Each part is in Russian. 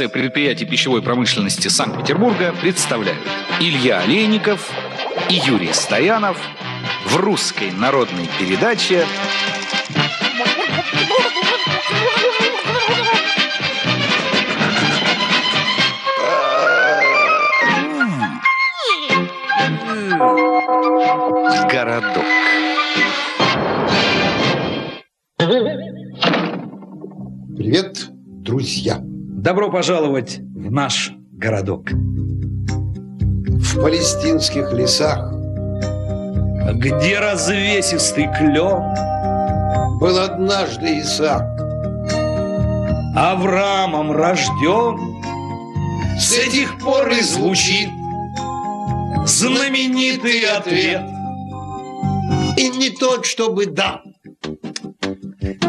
Ассоциация предприятий пищевой промышленности Санкт-Петербурга представляют Илья Олейников и Юрий Стоянов в русской народной передаче «Городок». Привет, друзья! Добро пожаловать в наш городок. В палестинских лесах Где развесистый клен, был однажды Исаак. Авраамом рожден, С этих пор и звучит знаменитый ответ. И не тот, чтобы да,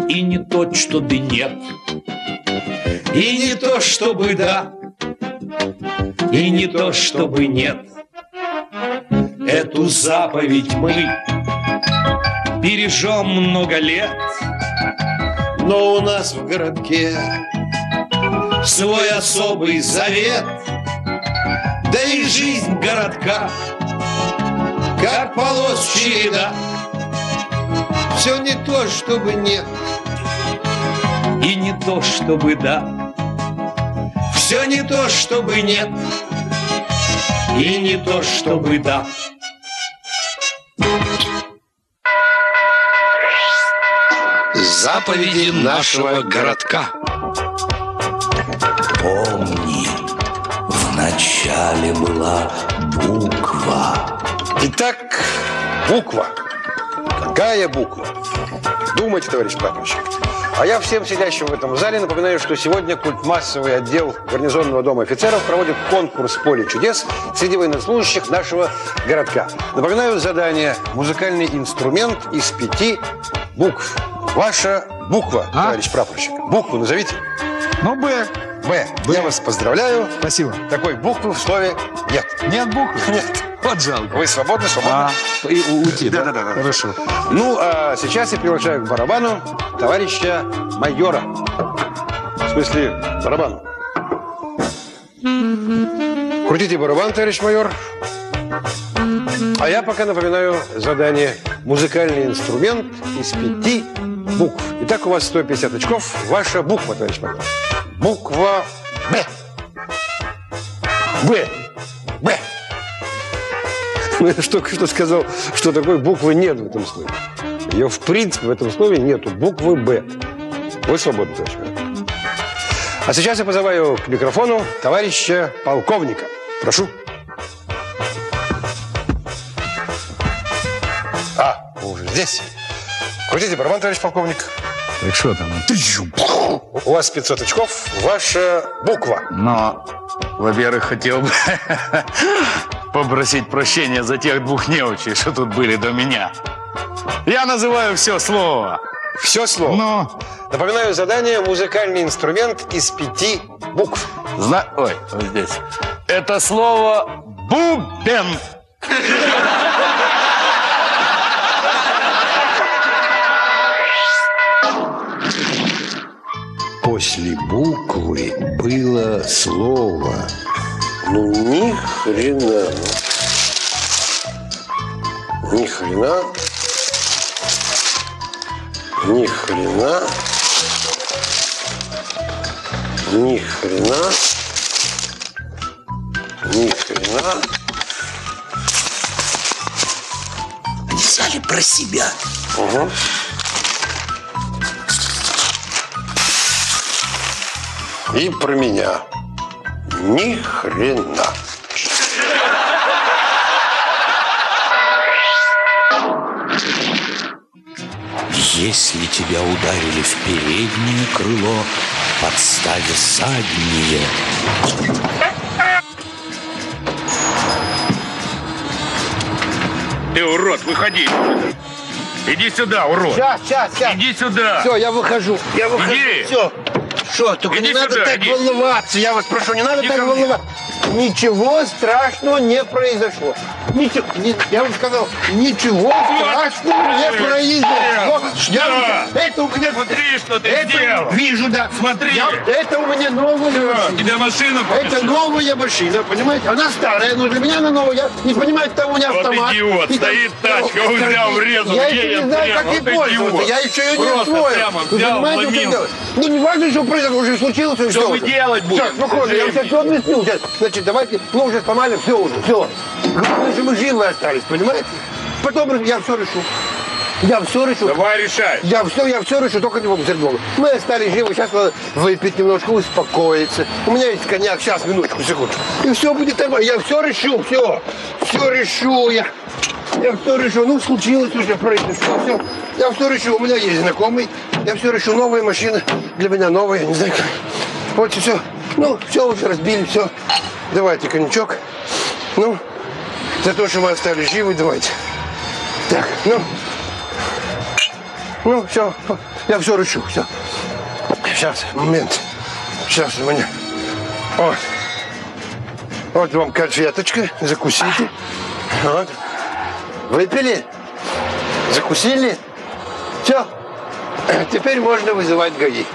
И не тот, чтобы нет, и не то, чтобы да, и не то, чтобы нет. Эту заповедь мы бережем много лет, но у нас в городке свой особый завет, да и жизнь городка, как полос череда, все не то, чтобы нет. и не то, чтобы да, все не то, чтобы нет, и не то, чтобы да. Заповеди нашего городка. Помни, в начале была буква. Итак, буква. Какая буква? Думайте, товарищ прапорщик. А я всем сидящим в этом зале напоминаю, что сегодня культмассовый отдел гарнизонного дома офицеров проводит конкурс «Поле чудес» среди военнослужащих нашего городка. Напоминаю задание «Музыкальный инструмент из пяти букв». Ваша буква, товарищ прапорщик. Букву назовите. Ну, Б. «Б». Я вас поздравляю. Спасибо. Такой буквы в слове нет. Нет буквы? Нет. Вот жалко. Вы свободны, свободны. А, и уйти, да? Да, да, да. Хорошо. Ну, а сейчас я приглашаю к барабану товарища майора. В смысле, барабан. Крутите барабан, товарищ майор. А я пока напоминаю задание «Музыкальный инструмент из пяти букв». Итак, у вас 150 очков. Ваша буква, товарищ майор. Буква. «Б». «Б». Я только что сказал, что такой буквы нет в этом слове. Ее, в принципе, в этом слове нету буквы «Б». Вы свободны, товарищ. А сейчас я позываю к микрофону товарища полковника. Прошу. А, вы уже здесь. Крутите барабан, товарищ полковник. Так что там? У вас 500 очков. Ваша буква. Но, во-первых, хотел бы попросить прощения за тех двух неучей, что тут были до меня. Я называю все слово. Все слово. Но, Напоминаю задание «Музыкальный инструмент из пяти букв». зна... Ой, вот здесь. Это слово бубен. После буквы было слово. Ну, ни хрена. Ни хрена. Ни хрена. Ни хрена. Ни хрена. Взяли про себя. Угу. И про меня. Ни хрена. Если тебя ударили в переднее крыло, подставь заднее. Ты, урод, выходи. Иди сюда, урод. Сейчас, сейчас, сейчас. Иди сюда. Все, я выхожу. Я выхожу. Иди. Все. Что, только Иди не надо сюда, так иди. волноваться. Я вас прошу, не надо так волноваться. Ничего страшного не произошло. Ничего, не- я вам сказал, ничего страшного не произошло. Я вам- это у меня, Смотри, что ты это сделал. вижу, да. Смотри. Я- это у меня новая машина. Тебе машину Это новая машина, понимаете? Она старая, но для меня она новая. Я не понимаю, там у меня Вот автомат. идиот, И там- стоит тачка, он взял, врезал, Я еще не знаю, как ей вот пользоваться. идиот. Я еще ее не освоил. прямо Вы взял, понимаете, что делать? Ну, не важно, что произошло, уже случилось, и все. мы делать будем? Сейчас, спокойно, я все, все объясню. Сейчас. Значит, давайте, ну, уже сломали, все уже, все. Главное, что мы живы остались, понимаете? Потом я все решу. Я все решу. Давай решай. Я все, я все решу, только не вам Сердолу. Мы остались живы, сейчас надо выпить немножко, успокоиться. У меня есть коньяк, сейчас, минуточку, секунду. И все будет нормально. Я все решу, все. Все решу я. Я все решу. Ну, случилось уже, произошло, все. Я все решу. У меня есть знакомый. Я все решу. Новая машина. Для меня новая, не знаю как. Вот и все. Ну, все уже разбили, все. Давайте коньячок. Ну, за то, что мы остались живы, давайте. Так, ну. Ну, все, я все решу, все. Сейчас, момент. Сейчас у меня. Вот. Вот вам конфеточка, закусите. Вот. Выпили? Закусили? Все. Теперь можно вызывать ГАИ.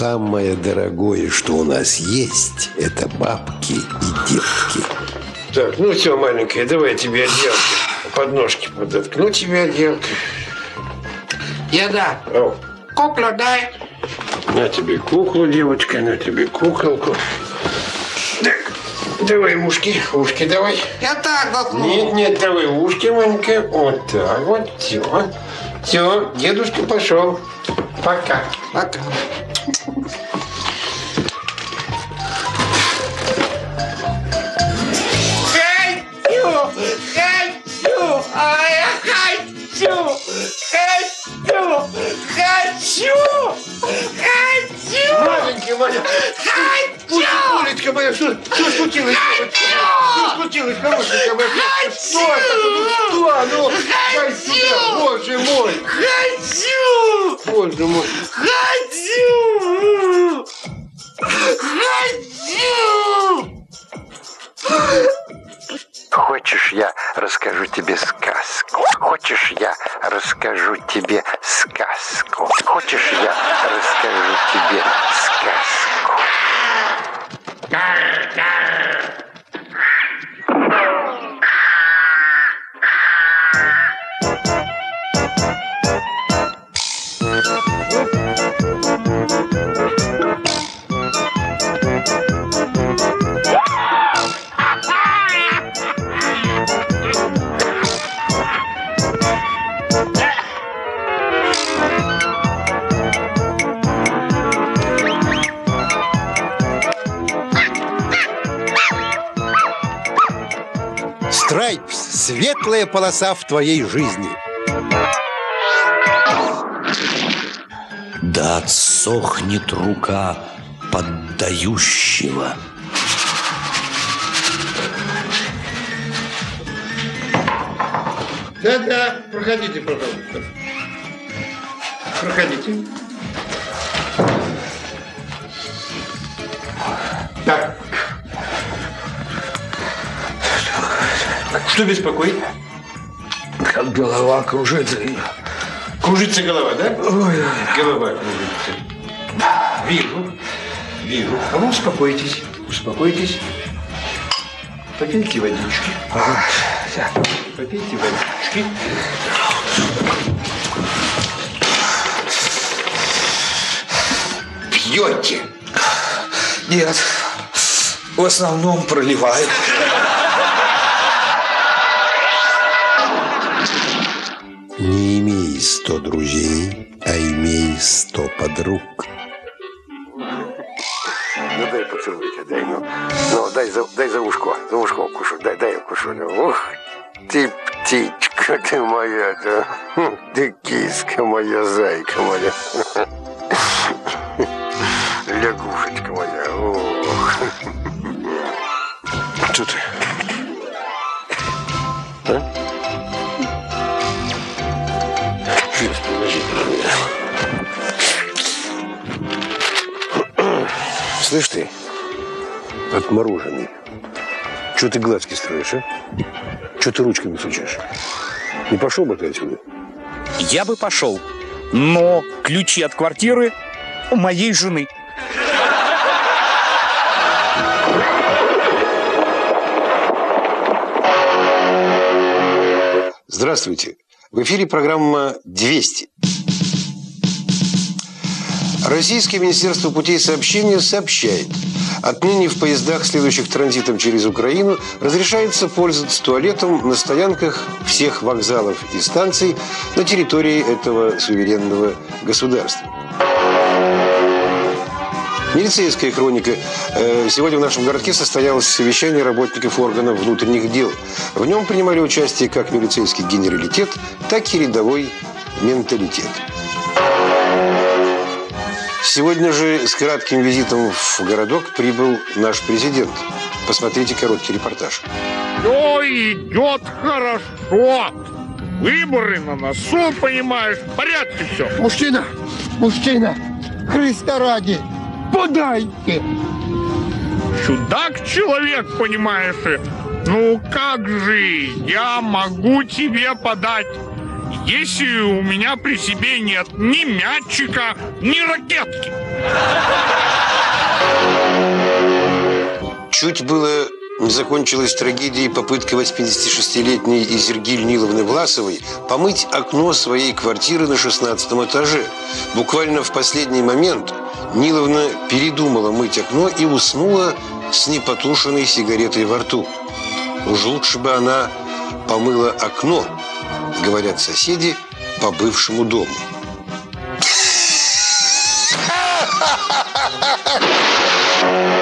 Самое дорогое, что у нас есть, это бабки и детки. Так, ну все, маленькая, давай тебе одежду. Подножки подоткну тебе одежду. Еда, О, куклу дай. на тебе куклу, девочка, на тебе куколку. Так, давай ушки, ушки давай. Я так заснул. Нет, нет, давай ушки, маленькая. Вот так вот, все. Все, дедушка пошел. Пока. Пока. А что случилось? Что случилось, хорошенькая моя? Что это? Ну? Ну, сюда. Боже мой. Хочу! Боже мой. Хочу! Хочу! Хочешь, я расскажу тебе сказку? Хочешь, я расскажу тебе сказку? Хочешь, я расскажу тебе сказку? Полоса в твоей жизни. Да отсохнет рука поддающего. Да-да, проходите, пожалуйста. Проходите. Так. Что беспокоит? Как голова кружится. Кружится голова, да? Голова кружится. Вижу. Вижу. А вы успокойтесь. Успокойтесь. Попейте водички. Попейте водички. Пьете. Нет, в основном проливаю. Не имей сто друзей, а имей сто подруг. Ну дай поцелуйте, дай, ну. Ну, дай за, дай за ушко, за ушко укушу, дай, дай укушу. Ну, Ух, ты птичка ты моя, да. Хм, Ты киска моя, зайка моя. Лягушечка моя, ох. Что ты? Слышь ты, отмороженный, что ты глазки строишь, а? Что ты ручками сучаешь? Не пошел бы ты отсюда? Я бы пошел, но ключи от квартиры у моей жены. Здравствуйте. В эфире программа «200». Российское Министерство путей сообщения сообщает, отныне в поездах, следующих транзитом через Украину, разрешается пользоваться туалетом на стоянках всех вокзалов и станций на территории этого суверенного государства. Милицейская хроника. Э, Сегодня в нашем городке состоялось совещание работников органов внутренних дел. В нем принимали участие как милицейский генералитет, так и рядовой менталитет. Сегодня же с кратким визитом в городок прибыл наш президент. Посмотрите короткий репортаж. Все идет хорошо. Выборы на носу, понимаешь, в порядке все. Мужчина, мужчина, Христа ради, подайте. Чудак человек, понимаешь. и, Ну как же я могу тебе подать, если у меня при себе нет ни мячика, ни ракетки? Чуть было закончилась трагедией попытка 86-летней Изергиль Ниловны Власовой помыть окно своей квартиры на 16 этаже. Буквально в последний момент Ниловна передумала мыть окно и уснула с непотушенной сигаретой во рту. Уж лучше бы она помыла окно, говорят соседи по бывшему дому. Добрый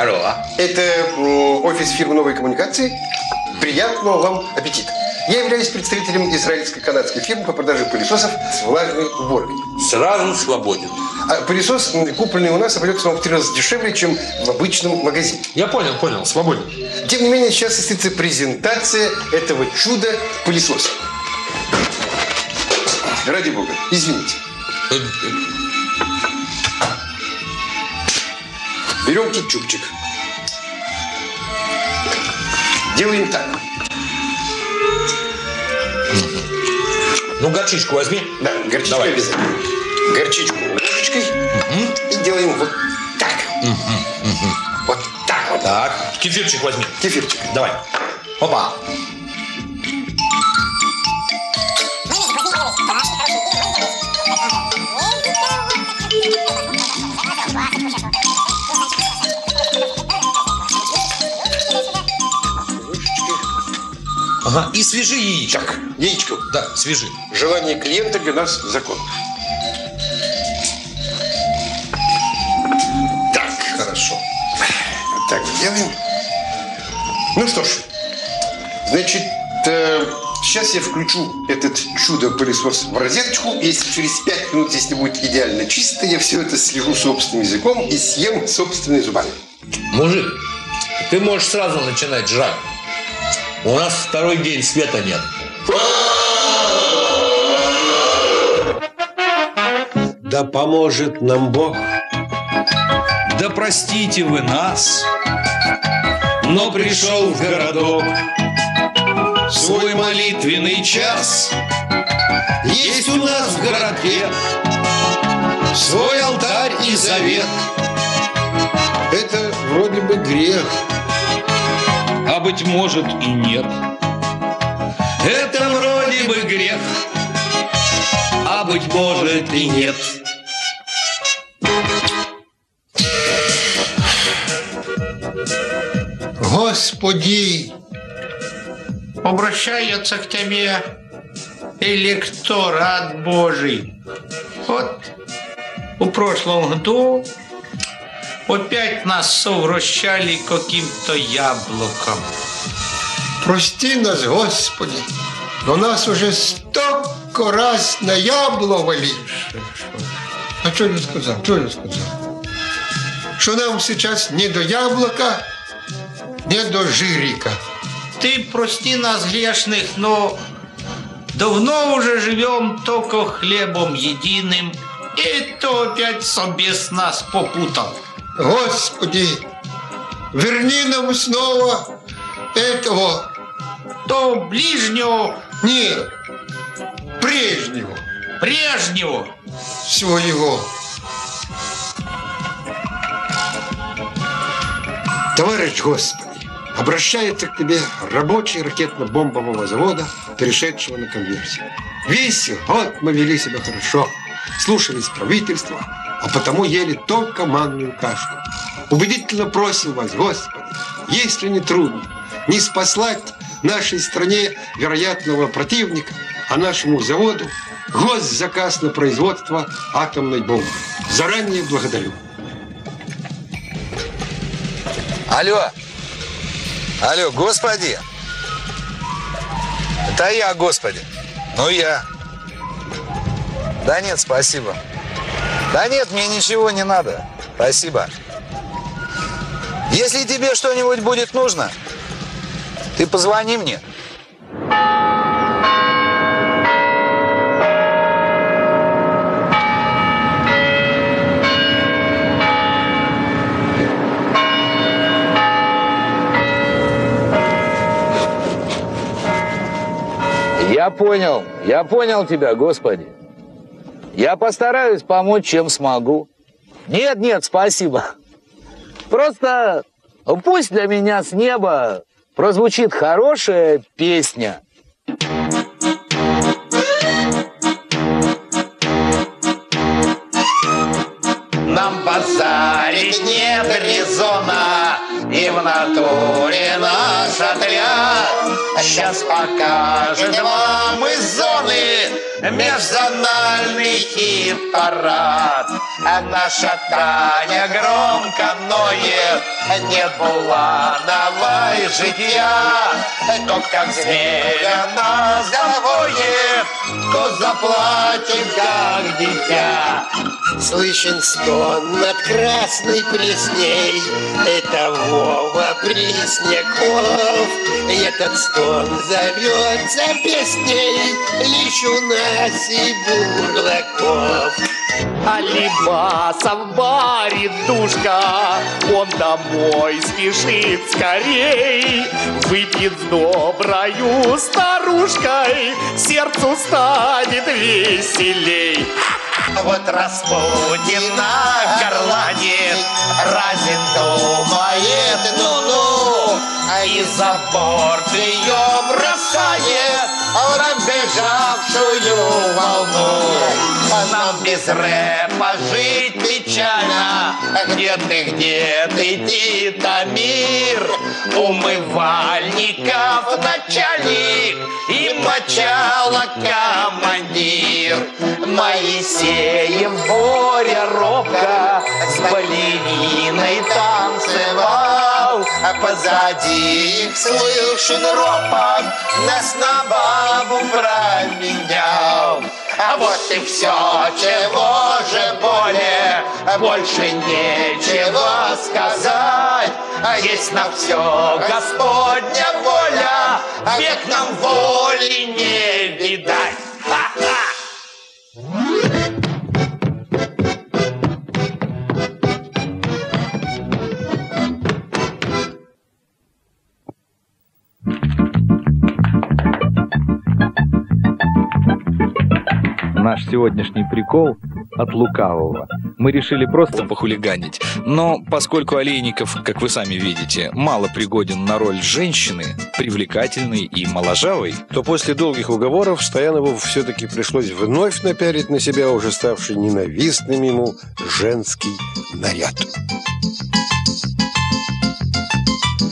Здорово. Это м, офис фирмы «Новые коммуникации». Приятного вам аппетита. Я являюсь представителем израильско-канадской фирмы по продаже пылесосов с влажной уборкой. Сразу свободен. А пылесос, купленный у нас, обойдется вам в три раза дешевле, чем в обычном магазине. Я понял, понял, свободен. Тем не менее, сейчас состоится презентация этого чуда пылесоса. Ради бога, извините. Берем кетчупчик. Делаем так. Ну, горчичку возьми. Да, горчичку Давай. обязательно. Горчичку ложечкой. И делаем вот так. Вот так вот. Так, кефирчик возьми. Кефирчик. Давай. Опа. Ага, и свежи яичко. Так, яичко. Да, свежи. Желание клиента для нас закон. Так, Хорошо. так делаем. Ну что ж, значит, э, сейчас я включу этот чудо-пылесос в розеточку. Если через пять минут здесь не будет идеально чисто, я все это слежу собственным языком и съем собственными зубами. Мужик, ты можешь сразу начинать жрать. У нас второй день света нет. Да поможет нам Бог. Да простите вы нас, но пришел в городок свой молитвенный час. Есть у нас в городке свой алтарь и завет. Это вроде бы грех. А быть может и нет. Это вроде бы грех, а быть может и нет. Господи, обращается к тебе электорат Божий. Вот в прошлом году опять нас совращали каким-то яблоком. Прости нас, Господи, но нас уже столько раз наябловали. А что я сказал? Что я сказал? Что нам сейчас не до яблока, не до жирика. Ты прости нас грешных, но давно уже живем только хлебом единым, и то опять собес нас попутал. Господи, верни нам снова этого То ближнего, Нет, прежнего, прежнего. своего. Товарищ Господи, обращается к тебе рабочий ракетно-бомбового завода, перешедшего на конверсию. Весел, вот мы вели себя хорошо, слушались правительства, а потому ели только манную кашку. Убедительно просим вас, Господи, если не трудно, не спаслать нашей стране вероятного противника, а нашему заводу госзаказ на производство атомной бомбы. Заранее благодарю. Алло. Алло, господи. Это я, господи. Ну, я. Да нет, спасибо. Да нет, мне ничего не надо. Спасибо. Если тебе что-нибудь будет нужно, ты позвони мне. Я понял, я понял тебя, Господи. Я постараюсь помочь, чем смогу. Нет, нет, спасибо. Просто пусть для меня с неба прозвучит хорошая песня. Нам базарить нет резона И в натуре наш отряд Сейчас покажет вам из зоны Межзональный хит-парад. А наша Таня громко ноет. Нет булановой житья. Тот, как зверя нас завоет То заплатит, как дитя. Слышен стон над красной пресней. Это Вова Пресняков. Этот стон зовется песней. Лишь у и бурлаков. Алибаса в баре душка, он домой спешит скорей, выпьет с доброю старушкой, сердцу станет веселей. Вот Распутина горланит, Разин думает, ну-ну, а и за борт ее бросает в набежавшую волну. Нам без рэпа жить печально, где ты, где ты, Титамир? Умывальников начальник и мочала командир. Моисеев Боря робко с балериной танцевал, а позади их слышен ропот, нас на бабу променял. А вот и все, чего же более, больше нечего сказать. А есть на все Господня воля, век нам воли не видать. Ха-ха! Наш сегодняшний прикол от лукавого. Мы решили просто похулиганить. Но поскольку Олейников, как вы сами видите, мало пригоден на роль женщины, привлекательной и моложавой, то после долгих уговоров Стоянову все-таки пришлось вновь напялить на себя уже ставший ненавистным ему женский наряд.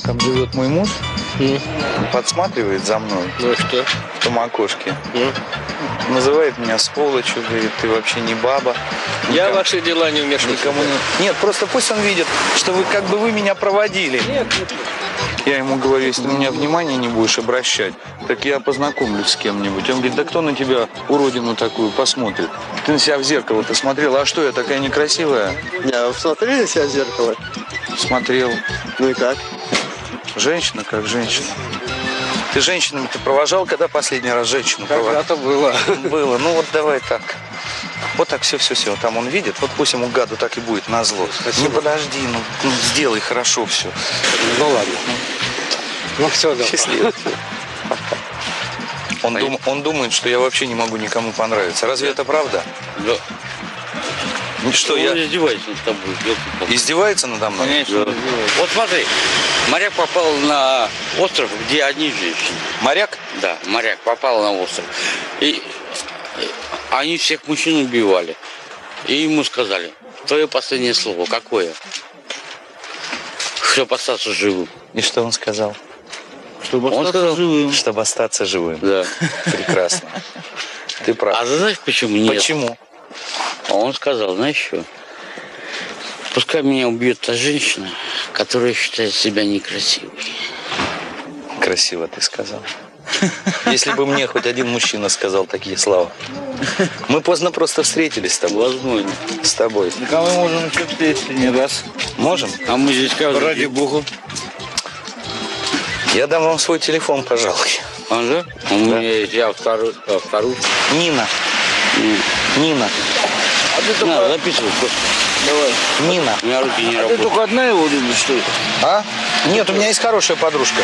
Там живет мой муж, подсматривает за мной. Ну и что? В том окошке. Называет меня сволочью, говорит, ты вообще не баба. Я в ваши дела не вмешиваюсь. Никому не... Нет, просто пусть он видит, что вы как бы вы меня проводили. Нет, нет, нет. Я ему говорю, если ты на меня внимания не будешь обращать, так я познакомлюсь с кем-нибудь. Он говорит, да кто на тебя уродину такую посмотрит? Ты на себя в зеркало ты смотрел, а что, я такая некрасивая? Я смотрели на себя в зеркало? Смотрел. Ну и как? Женщина как женщина. Ты женщинами ты провожал, когда последний раз женщину провожал? Когда-то было. Было. Ну вот давай так. Вот так все-все-все. Там он видит, вот пусть ему гаду так и будет на зло. Ну подожди, ну, ну, сделай хорошо все. Ну ладно. Ну все, да. Счастливо. Он, дум- он думает, что я вообще не могу никому понравиться. Разве это правда? Да. Ну что, Он я... издевается над тобой. Издевается надо мной? Конечно. Вот смотри, моряк попал на остров, где одни женщины. Моряк? Да, моряк попал на остров. И они всех мужчин убивали. И ему сказали, твое последнее слово какое? Чтобы остаться живым. И что он сказал? Чтобы Он остаться сказал, живым. чтобы остаться живым. Да. Прекрасно. Ты прав. А знаешь, почему нет? Почему? А он сказал, знаешь что? Пускай меня убьет та женщина, которая считает себя некрасивой. Красиво ты сказал. Если бы мне хоть один мужчина сказал такие слова. Мы поздно просто встретились с тобой. Возможно. С тобой. Так а мы можем еще встретиться не раз. Можем? А мы здесь каждый Ради день. бога. Я дам вам свой телефон, пожалуй. А, да? У меня есть я второй, а, второй. Нина. Нина. А ты На, только, записывай, Костя. давай. Нина. У меня руки не А ты работают. только одна его любишь, что ли? А? Нет, у меня есть хорошая подружка.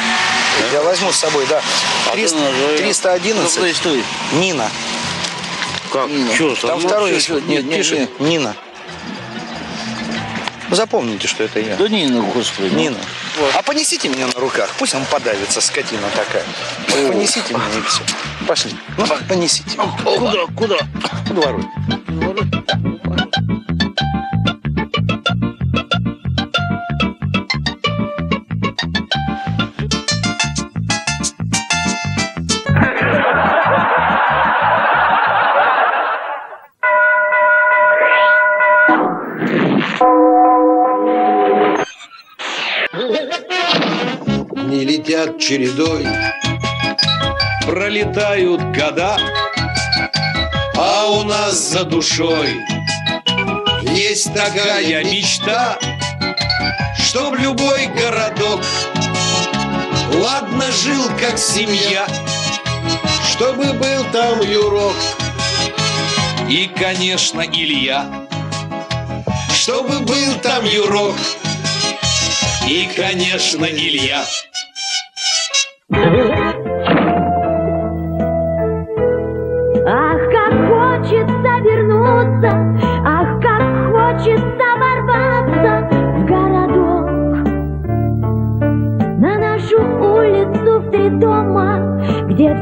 Я возьму с собой, да. А ты 300 назови. Ну, 311. стой, стой. Нина. Как? Что, Там второй есть. Нет, не, не, пишет. Нина. Запомните, что это я. Да не, ну, господи. Нина. А понесите меня на руках. Пусть он подавится, скотина такая. Вот понесите меня и все. Пошли. Ну, понесите. Куда, куда? По двору. Не летят чередой Пролетают года, а у нас за душой есть такая мечта, чтоб любой городок ладно жил как семья, Чтобы был там Юрок. и, конечно, Илья, чтобы был там Юрок, и, конечно, Илья. Ах, как хочется вернуться, ах, как хочется ворваться в городок. На нашу улицу в три дома, где